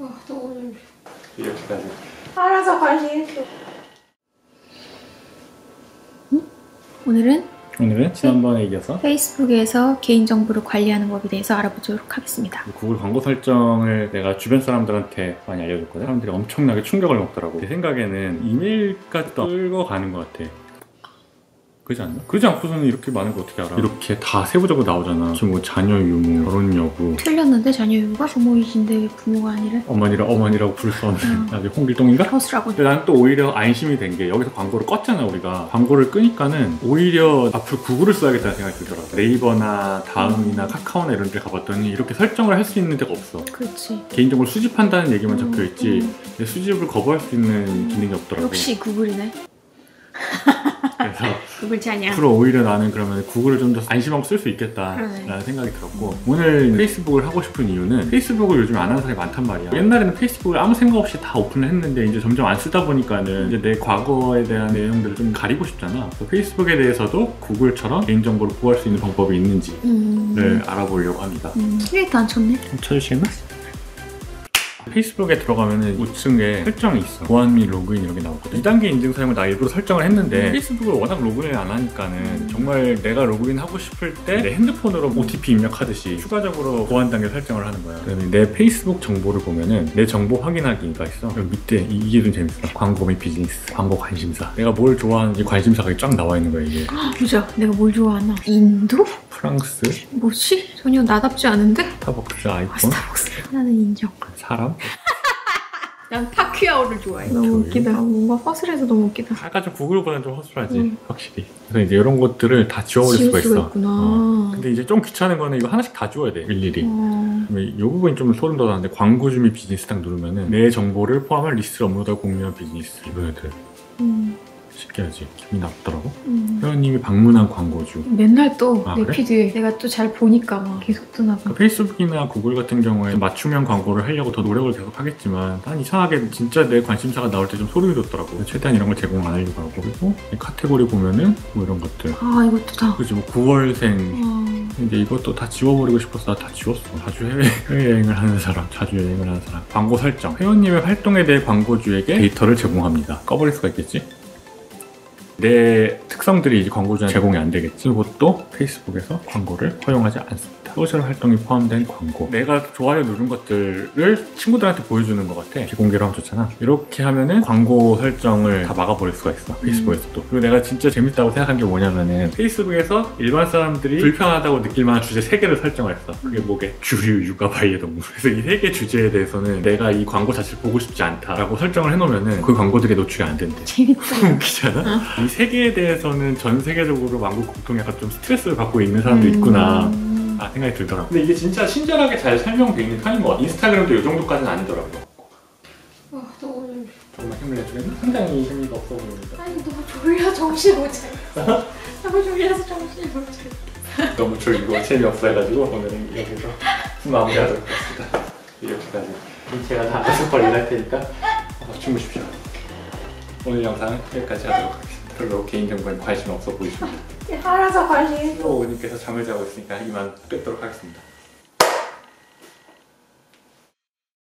아, 너무 졸려. 이렇게까지. 알아서 관리해줘. 오늘은 오늘은 지난번에 이어서 페이스북에서 개인정보를 관리하는 법에 대해서 알아보도록 하겠습니다. 구글 광고 설정을 내가 주변 사람들한테 많이 알려줬거든. 사람들이 엄청나게 충격을 먹더라고. 내 생각에는 이메일까지 도 끌고 가는 것 같아. 그러지 않나? 그러지 않고서는 이렇게 많은 거 어떻게 알아? 이렇게 다 세부적으로 나오잖아. 지금 뭐 자녀 유무, 결혼 여부, 틀렸는데 자녀 유무가 부모이신데 왜 부모가 아니래? 어머니라 어머니라고 부를 수 없는 음. 나중에 홍길동인가? 허수라고. 근데 난 또 오히려 안심이 된 게 여기서 광고를 껐잖아 우리가 광고를 끄니까는 오히려 앞으로 구글을 써야겠다는 생각이 들더라고 네이버나 다음이나 카카오나 이런 데 가봤더니 이렇게 설정을 할 수 있는 데가 없어 그렇지. 개인정보를 수집한다는 얘기만 음, 적혀있지 음. 근데 수집을 거부할 수 있는 기능이 없더라고 역시 구글이네. 구글 자냐. 앞으로 오히려 나는 그러면 구글을 좀 더 안심하고 쓸 수 있겠다라는 그러네. 생각이 들었고 오늘 페이스북을 하고 싶은 이유는 페이스북을 요즘 안 하는 사람이 많단 말이야 옛날에는 페이스북을 아무 생각 없이 다 오픈을 했는데 이제 점점 안 쓰다 보니까는 이제 내 과거에 대한 내용들을 좀 가리고 싶잖아 그래서 페이스북에 대해서도 구글처럼 개인정보를 보호할 수 있는 방법이 있는지를 음. 알아보려고 합니다 음. 크리에이터 안 쳤네. 찾으시겠나? 페이스북에 들어가면은 우측에 설정이 있어. 보안 및 로그인 이렇게 나오거든. 2단계 인증 사용을 나 일부러 설정을 했는데 페이스북을 워낙 로그인을 안 하니까는 정말 내가 로그인 하고 싶을 때 내 핸드폰으로 OTP 입력하듯이 추가적으로 보안 단계 설정을 하는 거야. 그다음에 내 페이스북 정보를 보면은 내 정보 확인하기가 있어. 여기 밑에 이- 이게 좀 재밌어. 광고 및 비즈니스, 광고 관심사. 내가 뭘 좋아하는지 관심사가 쫙 나와 있는 거야 이게. 보자. 내가 뭘 좋아하나? 인도? 프랑스, 뭐지? 전혀 나답지 않은데? 스타벅스, 아, 아이폰, 스타벅스. 하나는 인정. 사람. 난 파퀴아오를 좋아해. 너무? 웃기다. 뭔가 허술해서 너무 웃기다. 약간 좀 구글보다는 좀 허술하지 음. 확실히 그래서 이제 이런 것들을 다 지워버릴 수가 수가 있어 있구나. 어. 근데 이제 좀 귀찮은 거는 이거 하나씩 다 지워야 돼 일일이 어. 이 부분이 좀 소름 돋았는데 광고주 및 비즈니스 딱 누르면은 내 정보를 포함한 리스트를 업로드하고 공유한 비즈니스 이런 애들 음. 신기하지 기분이 나쁘더라고 음. 회원님이 방문한 광고주 맨날 또 아, 내 그래? feed에 내가 또 잘 보니까 막 계속 뜨나 봐. 그 페이스북이나 구글 같은 경우에 맞춤형 광고를 하려고 더 노력을 계속 하겠지만 난 이상하게 진짜 내 관심사가 나올 때 좀 소름이 돋더라고 최대한 이런 걸 제공 안 하려고 하고 그리고 이 카테고리 보면은 뭐 이런 것들 아 이것도 다. 그지 뭐 9월생 어. 근데 이것도 다 지워버리고 싶어서 나 다 지웠어. 자주 해외, 해외여행을 하는 사람, 자주 여행을 하는 사람. 광고 설정. 회원님의 활동에 대해 광고주에게 데이터를 제공합니다. 꺼버릴 수가 있겠지? 내 특성들이 이제 광고주한테 제공이 안 되겠지. 이것도 페이스북에서 광고를 허용하지 않습니다. 소셜 활동이 포함된 광고. 내가 좋아요 누른 것들을 친구들한테 보여주는 것 같아. 비공개로 하면 좋잖아. 이렇게 하면은 광고 설정을 다 막아버릴 수가 있어. 페이스북에서도. 그리고 내가 진짜 재밌다고 생각한 게 뭐냐면은 페이스북에서 일반 사람들이 불편하다고 느낄 만한 주제 3개를 설정을 했어. 그게 뭐게? 주류, 육아, 반려동물. 그래서 이 세 개 주제에 대해서는 내가 이 광고 자체를 보고 싶지 않다라고 설정을 해놓으면은 그 광고들이 노출이 안 된대. 재밌다. 웃기잖아? 이세 개에 대해서는 전 세계적으로 만국 공통 약간 좀 스트레스를 받고 있는 사람도 있구나. 음. 아 생각이 들더라고. 근데 이게 진짜 친절하게 잘 설명돼 있는 편인 것 같아. 인스타그램도 이 정도까지는 아니더라고. 아 너무 졸려. 정말 힘을 내주겠나? 상당히 재미가 없어 보입니다. 아니 너무 졸려 정신 못 차려. 너무 졸려서 정신 못 차려. 너무 졸리고 재미없어 해가지고 오늘은 여기서 마무리하도록 하겠습니다. 이렇게까지. 제가 다 알아서 관리할 테니까 주무십시오. 오늘 영상은 여기까지 하도록 하겠습니다. 별로 개인 정보에 관심 없어 보이십니다. 알아서 관리해. 오님께서 잠을 자고 있으니까 이만 끊도록 하겠습니다.